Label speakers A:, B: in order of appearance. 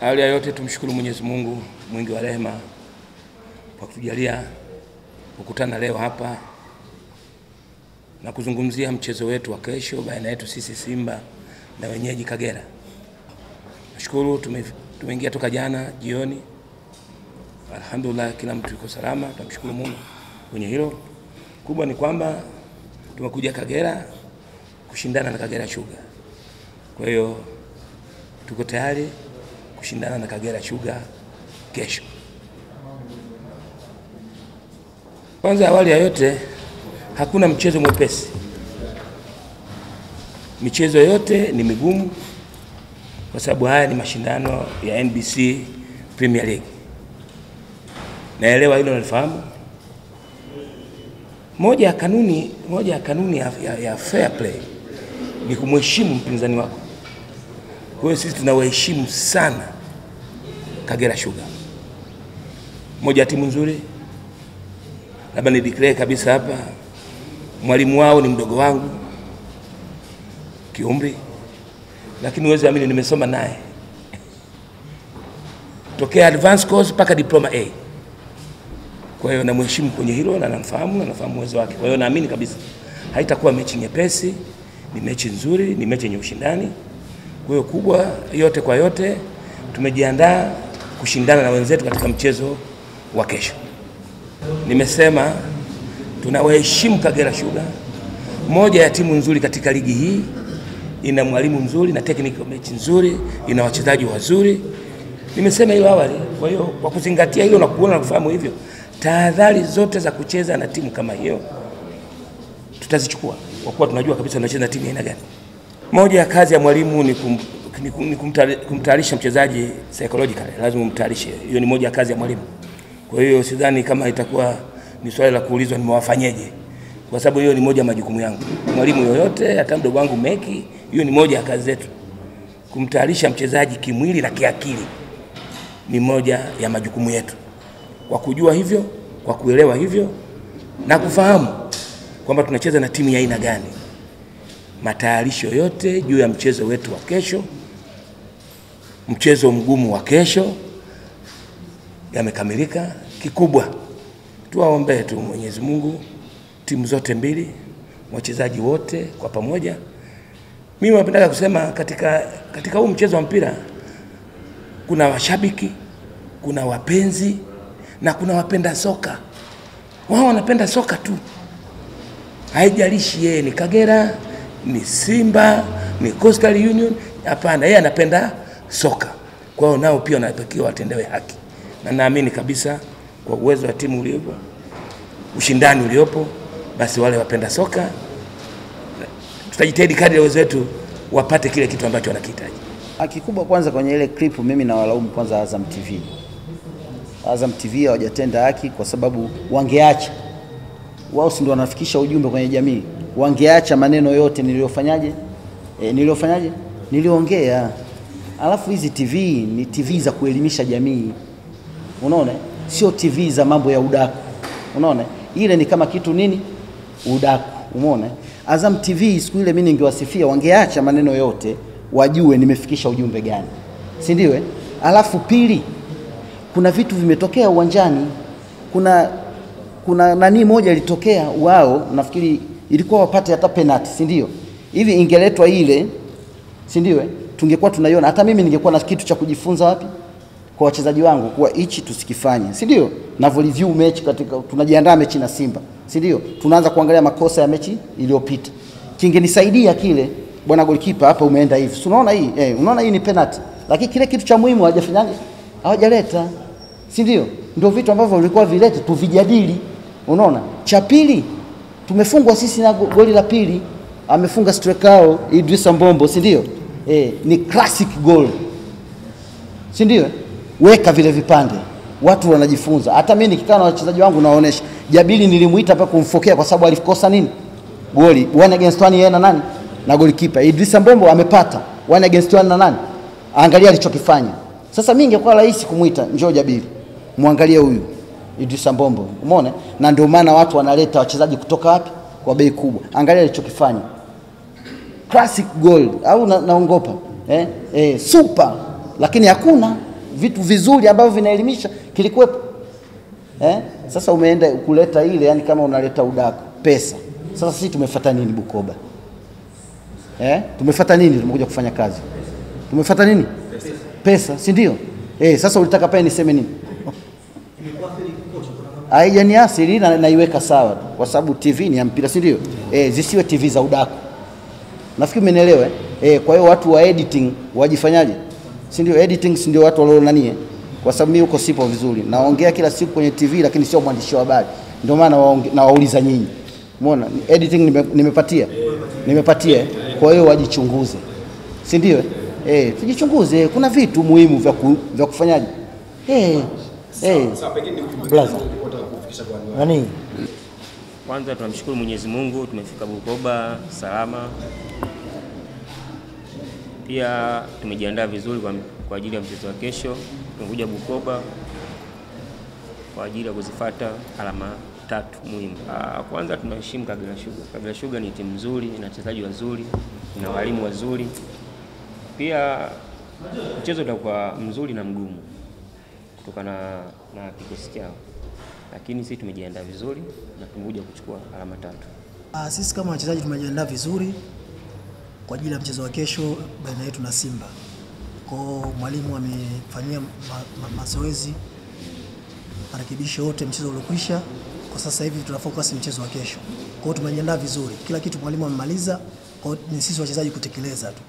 A: Awali ya yote tumshukuru Mwenyezi Mungu mwingi wa rehema kwa kutujalia kukutana leo hapa na kuzungumzia mchezo wetu wa kesho baina yetu sisi Simba na wenyeji Kagera. Nashukuru tumeingia toka jana jioni, alhamdulillah, kila mtu yuko salama, tunamshukuru Mungu kwenye hilo. Kubwa ni kwamba tumekuja Kagera kushindana na Kagera Sugar, kwa hiyo tuko tayari kushindana na Kagera Sugar kesho. Kwanza, awali ya yote, hakuna mchezo mwepesi. Michezo yote ni migumu, kwa sababu haya ni mashindano ya NBC Premier League. Naelewa hilo, nalifahamu. Moja ya kanuni, moja ya kanuni ya, ya, ya fair play ni kumheshimu mpinzani wako. Kwa hiyo sisi tunawaheshimu sana Kagera Sugar, moja ya timu nzuri. Labda ni declare kabisa hapa, mwalimu wao ni mdogo wangu kiumri, lakini uweze amini, nimesoma naye tokea advance course mpaka diploma A. Kwa hiyo namheshimu kwenye hilo na namfahamu na nafahamu uwezo wake. Kwa hiyo naamini kabisa haitakuwa mechi nyepesi, ni mechi nzuri, ni mechi yenye ushindani. Kwa hiyo kubwa yote kwa yote, tumejiandaa kushindana na wenzetu katika mchezo wa kesho. Nimesema tunawaheshimu Kagera Sugar, moja ya timu nzuri katika ligi hii, ina mwalimu mzuri na technical mechi nzuri, ina wachezaji wazuri. Nimesema hilo awali. Kwa hiyo kwa kuzingatia hilo na kuona na kufahamu hivyo, tahadhari zote za kucheza na timu kama hiyo tutazichukua, kwa kuwa tunajua kabisa tunacheza na timu aina gani. Moja ya kazi ya mwalimu ni, kum, ni, kumtayarisha mchezaji psychologically, lazima umtayarishe. Hiyo ni moja ya kazi ya mwalimu. Kwa hiyo sidhani kama itakuwa ni swali la kuulizwa nimewafanyeje, kwa sababu hiyo ni moja ya majukumu yangu. Mwalimu yoyote, hata mdogo wangu Meki, hiyo ni moja ya kazi zetu. Kumtayarisha mchezaji kimwili na kiakili ni moja ya majukumu yetu. Kwa kujua hivyo, kwa kuelewa hivyo na kufahamu kwamba tunacheza na timu ya aina gani, matayarisho yote juu ya mchezo wetu wa kesho, mchezo mgumu wa kesho yamekamilika. Kikubwa tuwaombee tu Mwenyezi Mungu, timu zote mbili, wachezaji wote kwa pamoja. Mimi napendaga kusema katika, katika huu mchezo wa mpira kuna washabiki, kuna wapenzi na kuna wapenda soka. Wao wanapenda soka tu, haijalishi yeye ni Kagera, ni Simba, ni Coastal Union. Hapana, yeye anapenda soka. Kwa hiyo nao pia wanatakiwa watendewe haki, na naamini kabisa kwa uwezo wa timu uliopo, ushindani uliopo, basi wale wapenda soka tutajitahidi kadri ya uwezo wetu wapate kile kitu ambacho wanakihitaji.
B: Kikubwa kwanza kwenye ile clip, mimi nawalaumu kwanza Azam TV. Azam TV hawajatenda haki kwa sababu wangeacha wao, si ndio wanafikisha ujumbe kwenye jamii, wangeacha maneno yote niliyofanyaje, e, niliyofanyaje, niliongea. Alafu hizi TV ni TV za kuelimisha jamii, unaona, sio TV za mambo ya udaku, unaona. Ile ni kama kitu nini, udaku, umeona. Azam TV siku ile mimi ningewasifia, wangeacha maneno yote, wajue nimefikisha ujumbe gani, si ndio? eh? Alafu pili, kuna vitu vimetokea uwanjani, kuna kuna nani moja ilitokea wao, nafikiri ilikuwa wapate hata penalty, si ndio? Hivi ingeletwa ile, si ndio? eh? Tungekuwa tunaiona, hata mimi ningekuwa na kitu cha kujifunza wapi kwa wachezaji wangu, kuwa hichi tusikifanye, si ndio? Na review mechi katika, tunajiandaa mechi na Simba, si ndio? Tunaanza kuangalia makosa ya mechi iliyopita, kingenisaidia kile bwana golikipa hapa umeenda hivi, si unaona hii eh, unaona hii ni penalty, lakini kile kitu cha muhimu hawajafanyaje, hawajaleta, si ndio? Ndio vitu ambavyo vilikuwa vilete tuvijadili, unaona. Cha pili, tumefungwa sisi na goli la pili, amefunga striker Idrisa Mbombo, si ndio? Eh, ni classic goal si ndio? Weka vile vipande, watu wanajifunza. Hata mimi nikikaa na wachezaji wangu nawaonesha. Jabili nilimuita hapa kumfokea kwa sababu alikosa nini? Goli one against one, yeye na nani na golikipa. Idrisa Mbombo amepata one against one na nani? Angalia alichokifanya. Sasa mimi ingekuwa rahisi kumwita, njoo Jabili, muangalie huyu Idrissa Mbombo, umeona? Na ndio maana watu wanaleta wachezaji kutoka wapi kwa bei kubwa. Angalia alichokifanya classic goal au na, naongopa eh? Eh, super lakini hakuna vitu vizuri ambavyo vinaelimisha kilikuwepo eh? Sasa umeenda kuleta ile, yani kama unaleta udaku pesa. Sasa sisi tumefuata nini Bukoba eh? Tumefuata nini? Tumekuja kufanya kazi, tumefuata nini? Pesa, si ndio? Eh, sasa ulitaka pale niseme nini? Haijaniasiri na naiweka sawa tu, kwa sababu TV ni ya mpira, si ndio? Eh, zisiwe TV za udaku. Nafikiri umenielewa eh? Eh, kwa hiyo watu wa editing wajifanyaje, si ndio? Editing si ndio watu walio nani eh? Kwa sababu mimi huko sipo vizuri, naongea kila siku kwenye TV lakini sio mwandishi wa habari, ndio maana nawauliza nyinyi. Umeona editing nime, nimepatia nimepatia, eh? kwa hiyo wajichunguze, si ndio? Eh, tujichunguze, kuna vitu muhimu vya, ku, vya kufanyaje eh, eh, brother
C: nani
D: Kwanza tunamshukuru Mwenyezi Mungu tumefika Bukoba salama. Pia tumejiandaa vizuri kwa, kwa ajili ya mchezo wa kesho. Tumekuja Bukoba kwa ajili ya kuzifata alama tatu muhimu. Ah, Kwanza tunaheshimu Kagera Sugar. Kagera Sugar ni timu nzuri, ina wachezaji wazuri, ina walimu wazuri. Pia mchezo utakuwa mzuri na mgumu kutokana na kikosi chao, lakini sisi tumejiandaa vizuri na tumekuja kuchukua alama tatu.
C: Ah, sisi kama wachezaji tumejiandaa vizuri kwa ajili ya mchezo wa kesho baina yetu na Simba. Kwa mwalimu amefanyia mazoezi ma, ma, marekebisho yote mchezo uliokwisha. Kwa sasa hivi tuna focus mchezo wa kesho. Kwa hiyo tumejiandaa vizuri, kila kitu mwalimu amemaliza, kwa ni sisi wachezaji kutekeleza tu.